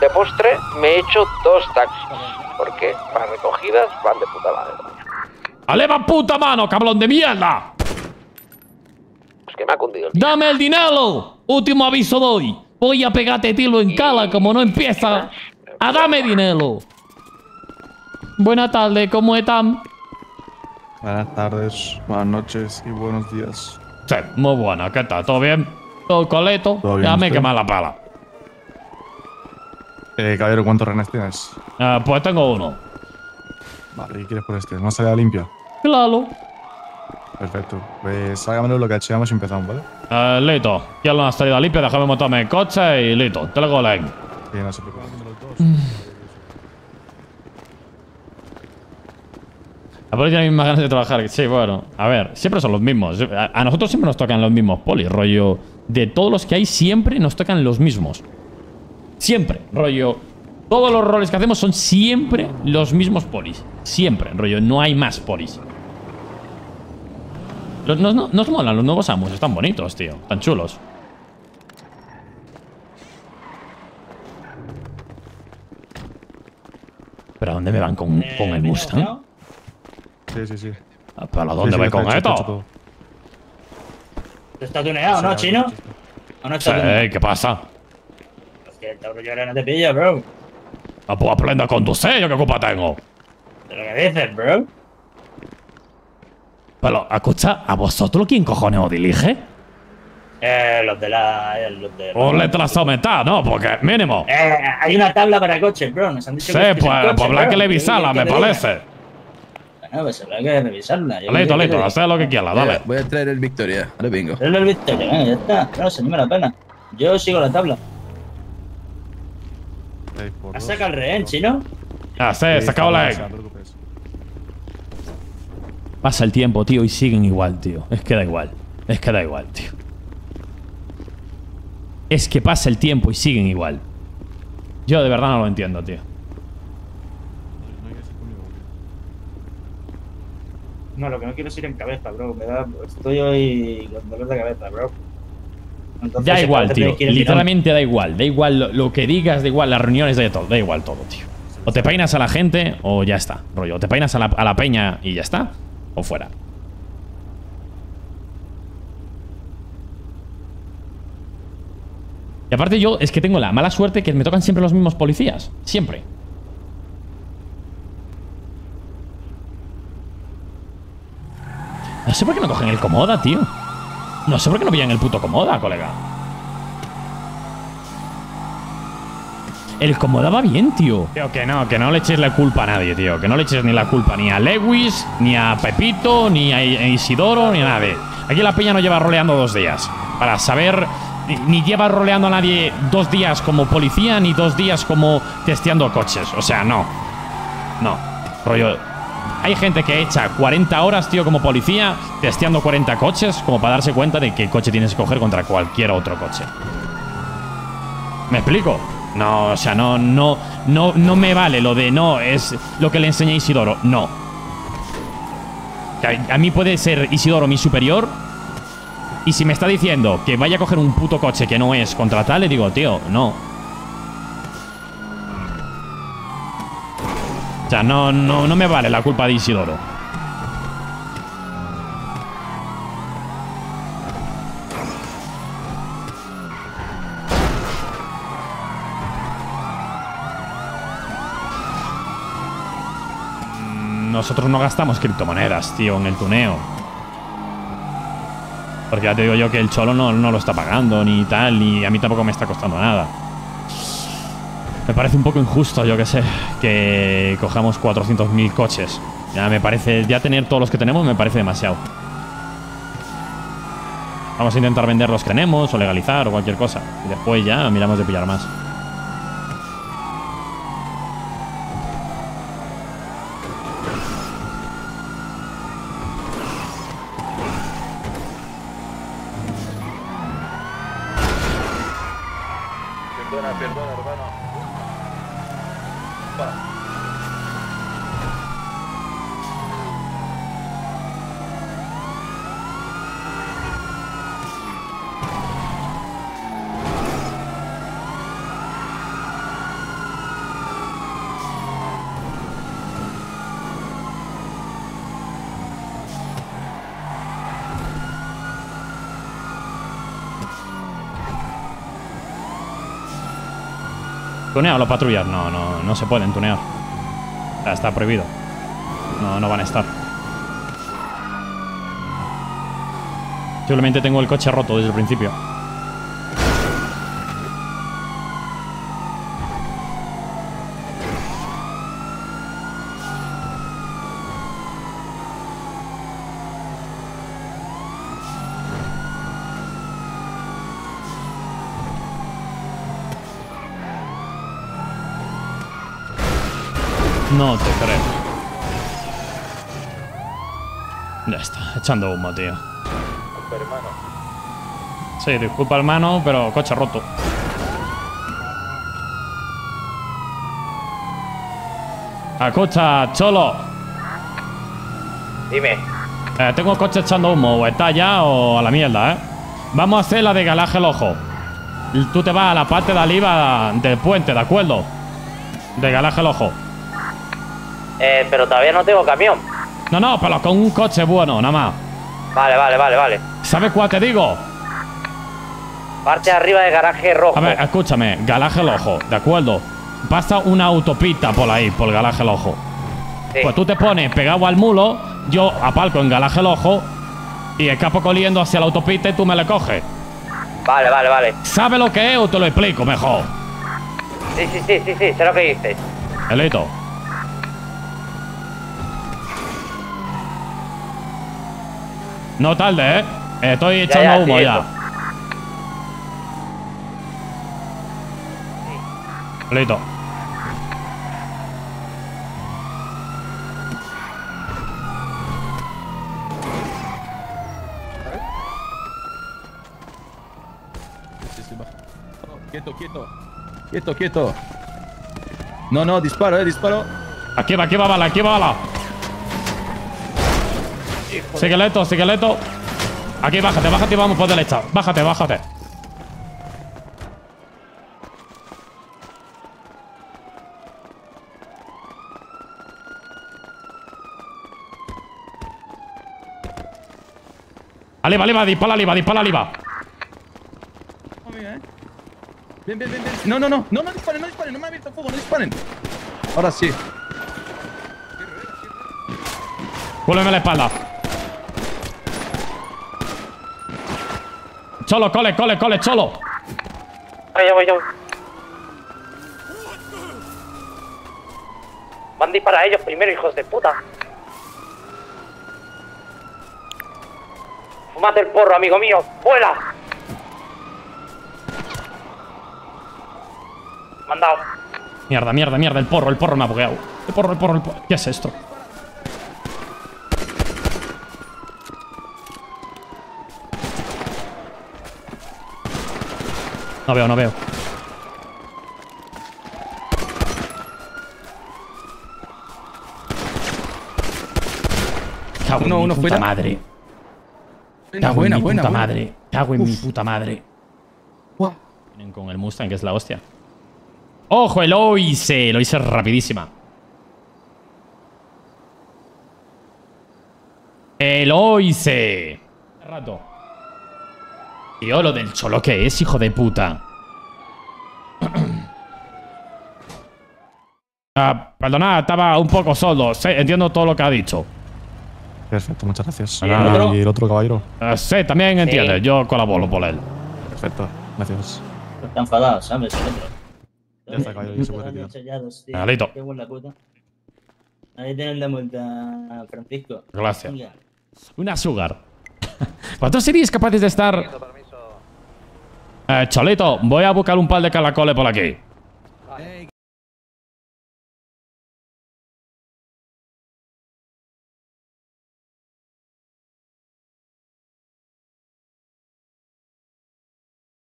de postre me he hecho dos taxis. Porque para recogidas van de puta madre. ¡Aleva puta mano, cabrón de mierda! Es que me ha cundido el día. ¡Dame el dinero! Último aviso doy. Voy a pegarte tiro en cala como no empieza. ¡A dame dinero! Buenas tardes, ¿cómo están? Buenas tardes, buenas noches y buenos días. Sí, muy buena, ¿qué tal? ¿Todo bien? ¿Todo coleto? Todo bien, ya me la pala. Eh, caballero, ¿cuántos renes tienes? Ah, pues tengo uno. Vale, ¿y quieres por este? ¿Una salida limpia? Claro. Perfecto. Pues hágamelo lo que echamos y empezamos, ¿vale? Eh, listo. Quiero una salida limpia, déjame montarme el coche y listo. Te lo leen. Sí, no se preocupe. La poli tiene las mismas ganas de trabajar. Sí, bueno. A ver, siempre son los mismos. A, a nosotros siempre nos tocan los mismos poli, rollo. De todos los que hay, siempre nos tocan los mismos. Siempre, rollo. Todos los roles que hacemos son siempre los mismos polis. Siempre, rollo. No hay más polis. Los- Nos, molan los nuevos amos. Están bonitos, tío. Están chulos. ¿Pero a dónde me van con, con el Mustang? Sí, sí, sí. Ah, ¿Pero a dónde sí, voy con hecho, esto? Está tuneado, ¿no, chino? ¿O no está tuneado? ¿qué pasa? Tauro Llora no te pilla, bro. Ah, pues aprenda a conducir, yo qué culpa tengo. ¿De lo que dices, bro? Pero, escucha, ¿a vosotros quién cojones os dirige? Eh, los de la... eh, Los de Os letras aumentar, ¿no? Porque, mínimo. Eh, hay una tabla para coches, bro. Nos han dicho Sí, que pues, pues habrá que revisarla, ¿Qué me parece. Bueno, pues habrá que revisarla. Yo Listo, listo, haz lo que quieras, dale. Voy a traer el Victoria. Ahora vengo. Pero el Victoria, venga, ya está. No, se anima la pena. Yo sigo la tabla. ¿Has sacado el rehén, chino? Ah, sí, Sí, sacado la preocupes. Pasa el tiempo, tío, y siguen igual, tío. Es que da igual. Es que da igual, tío. Es que pasa el tiempo y siguen igual. Yo de verdad no lo entiendo, tío. No, lo que no quiero es ir en cabeza, bro. Me da... Estoy hoy con dolor de cabeza, bro. Entonces, Da igual, tío. Literalmente da igual. Da igual lo, lo que digas, da igual las reuniones, da todo. Da igual todo, tío. O te peinas a la gente o ya está. Rollo, o te peinas a la, a la peña y ya está. O fuera. Y aparte yo es que tengo la mala suerte que me tocan siempre los mismos policías. Siempre. No sé por qué no cogen el Comoda, tío. No sé por qué no pillan el puto Comoda, colega. El Comoda va bien, tío. Tío, que no, que no le eches la culpa a nadie, tío. Que no le eches ni la culpa ni a Lewis, ni a Pepito, ni a Isidoro, ni a nadie. Aquí la peña no lleva roleando dos días. Para saber. Ni, lleva roleando a nadie dos días como policía, ni dos días como testeando coches. O sea, no. No. Rollo. Hay gente que echa 40 horas, tío, como policía, testeando 40 coches, como para darse cuenta de qué coche tienes que coger contra cualquier otro coche. ¿Me explico? No, o sea, no, no, no, no me vale lo de no, es lo que le enseña Isidoro. No. Que A, a mí puede ser Isidoro mi superior. Y si me está diciendo que vaya a coger un puto coche que no es contra tal, le digo, tío, no. O sea, no, no, no me vale la culpa de Isidoro. Mm, Nosotros no gastamos criptomonedas, tío, en el tuneo. Porque ya te digo yo que el cholo no, no lo está pagando, ni tal, ni a mí tampoco me está costando nada. Me parece un poco injusto, yo que sé, que cojamos 400.000 coches. Ya me parece, ya tener todos los que tenemos me parece demasiado. Vamos a intentar vender los que tenemos, o legalizar, o cualquier cosa. Y después ya miramos de pillar más. Perdona, perdona, hermano. Pa. ¿Tuneado los patrullas? No, no, no se pueden tunear. O está prohibido. No, no van a estar. Simplemente tengo el coche roto desde el principio. No te creo. Ya está, echando humo, tío. hermano. Sí, disculpa hermano, pero coche roto. Escucha, Cholo. Dime. Eh, tengo el coche echando humo. O está ya o a la mierda, ¿eh? Vamos a hacer la de galaje el ojo. Tú te vas a la parte de arriba del puente, ¿de acuerdo? De galaje el ojo. Eh, pero todavía no tengo camión. No, no, pero con un coche bueno, nada más. Vale, vale, vale, vale. ¿Sabes cuál te digo? Parte arriba de garaje rojo. A ver, escúchame, galaje el ojo, ¿de acuerdo? Pasa una autopista por ahí, por el ojo. Sí. Pues tú te pones pegado al mulo, yo apalco en galaje el ojo y escapo coliendo hacia la autopista y tú me le coges. Vale, vale, vale. ¿Sabes lo que es o te lo explico mejor? Sí, sí, sí, sí, sí, sé lo que dices. Elito. No tarde, ¿eh? Estoy echando ya, humo sí, ya. Sí. Oh, quieto, quieto. Quieto, quieto. No, no, disparo, eh, disparo. Aquí va, aquí va bala, aquí va bala. Sigueleto, sigueleto. Aquí, bájate, bájate y vamos por derecha. Bájate, bájate. Aliva, aliva, dispara, aliva, dispara, aliva. Bien, bien, bien, bien. No, no, no, no, no disparen, no disparen, no me han abierto fuego, no disparen. Ahora sí. Vuélveme la espalda. Cholo, cole, cole, cole, cholo. Voy, voy, voy. Van a disparar a ellos primero, hijos de puta. Fumate el porro, amigo mío. ¡Vuela! Mandado. Mierda, mierda, mierda, el porro, el porro me ha bugueado. El porro, el porro, el porro. ¿Qué es esto? No veo, no veo. Cago en Uno, mi uno puta fuera. madre. Buena, Cago buena, en mi buena. puta buena. madre. Cago en mi puta madre. Vienen con el Mustang, que es la hostia. ¡Ojo, el Oise! Lo hice rapidísima. El Oise. Rato. Tío, lo del cholo que es, hijo de puta. ah, perdona, estaba un poco solo. Sí, entiendo todo lo que ha dicho. Perfecto, muchas gracias. ¿Y el otro? ¿Y el otro caballero? Ah, sí, también entiende. Yo colaboro por él. Perfecto, gracias. Está enfadado, ¿sabes? El otro. Ya está, caballero, ya se puede retirar. Sellados, tío. Alito. Qué buena puta. Ahí tienen la multa, Francisco. Gracias. Una sugar. ¿Cuántos seríais capaces de estar. Eh, Cholito, voy a buscar un par de caracoles por aquí.